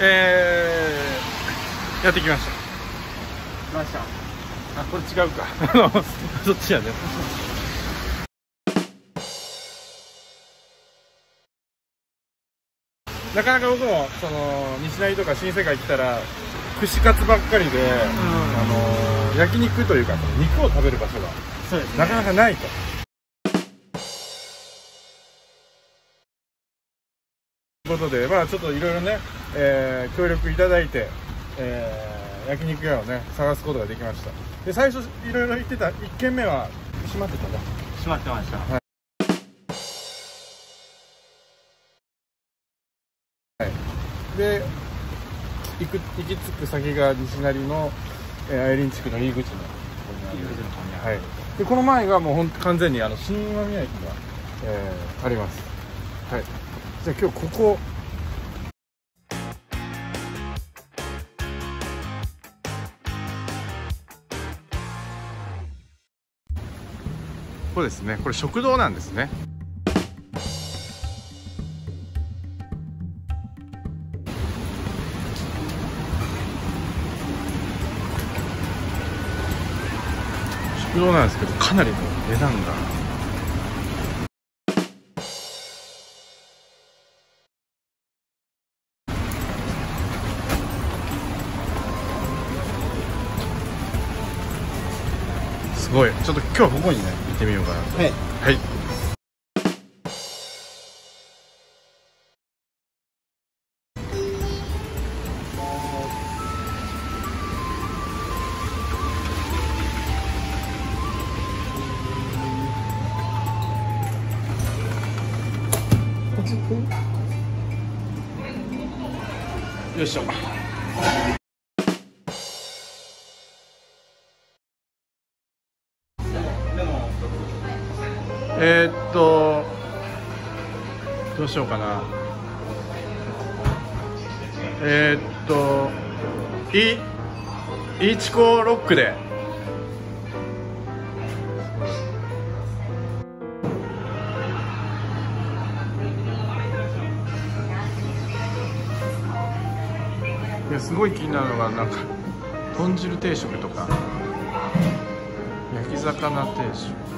えー、やってきました。来ました。あこれ違うか。あのそっちやね。なかなか僕もその西成とか新世界来たら串カツばっかりで、あの焼肉というか肉を食べる場所がそうですね。なかなかないと。ということで、まあ、ちょっといろいろね、えー協力いただいて、えー焼肉屋をね探すことができました。で最初いろいろ言ってた1軒目は閉まってたね。閉まってました。で行く行き着く先が西成の、えー、愛林地区の入り口のとこり口の方にあはい、でこの前がもうほん完全にあの新今宮駅が、えーあります。はいじゃあ今日ここ。ここですね。これ食堂なんですね。食堂なんですけどかなりの値段が。すごい。ちょっと今日はここにね行ってみようかなと。はい。はい。よいしょえー、っとどうしようかな。えー、っといイチコロックで。いやすごい気になるのがなんか豚汁定食とか焼き魚定食。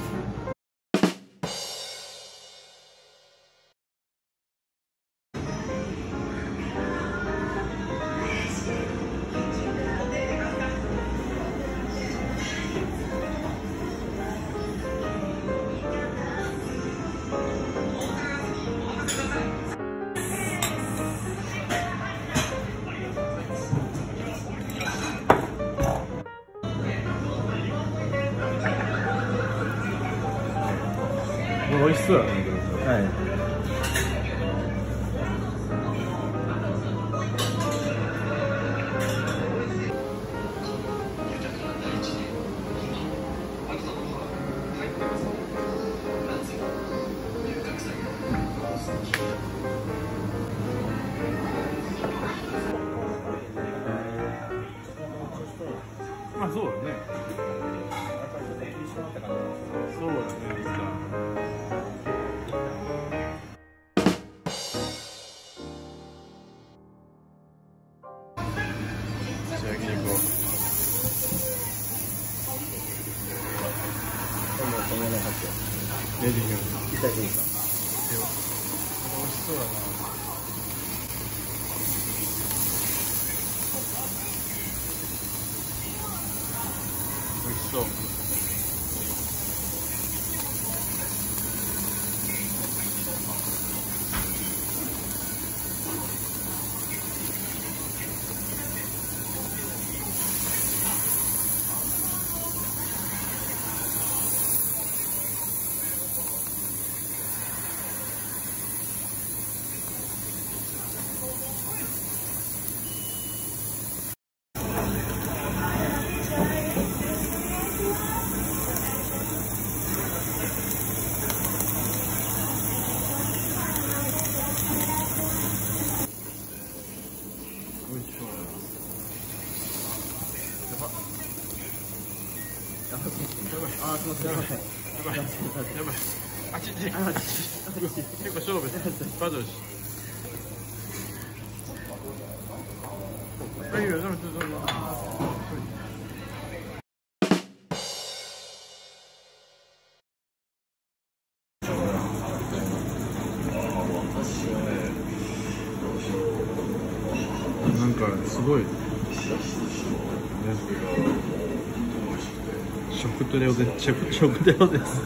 美味しそうだね。はい。レディーいただきました美味しそうだな。美味しそう美味しそうだなやばあーすいませんやばいやばいやばいあちち結構勝負バトルしいいよでもちょっとなんかすごい、ね、食トレオで食食テロです。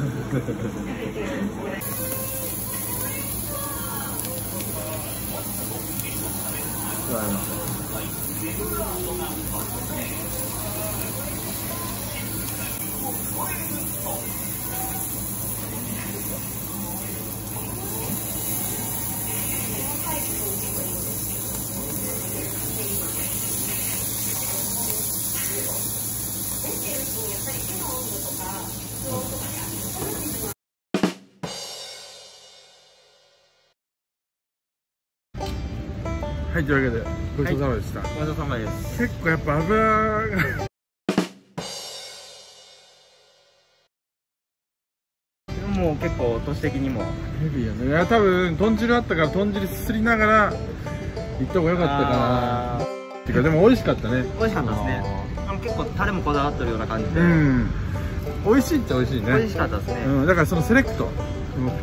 はいというわけでごちそうさまでした、ごちそうさまです。結構やっぱ油が。もう結構都市的にも。ヘビーよね。いや多分豚汁あったから豚汁すすりながら行った方が良かったかな。あてかでも美味しかったね。美味しかったですね。あの結構タレもこだわってるような感じで、うん。美味しいっちゃ美味しいね。美味しかったですね、うん、だからそのセレクト。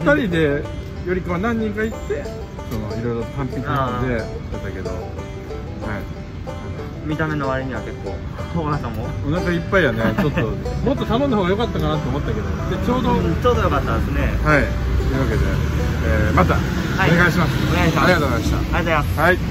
2人でよりかは何人か行ってそのいろいろ単品単品でだったけど。はい。見た目の割には結構お腹も。お腹いっぱいやね。ちょっと。もっと頼んだ方が良かったかなと思ったけど。でちょうど。はいうんちょうどよかったですね。というわけで、えーまた。はい。お願いします、お願いします。ありがとうございました。ありがとうございます。はい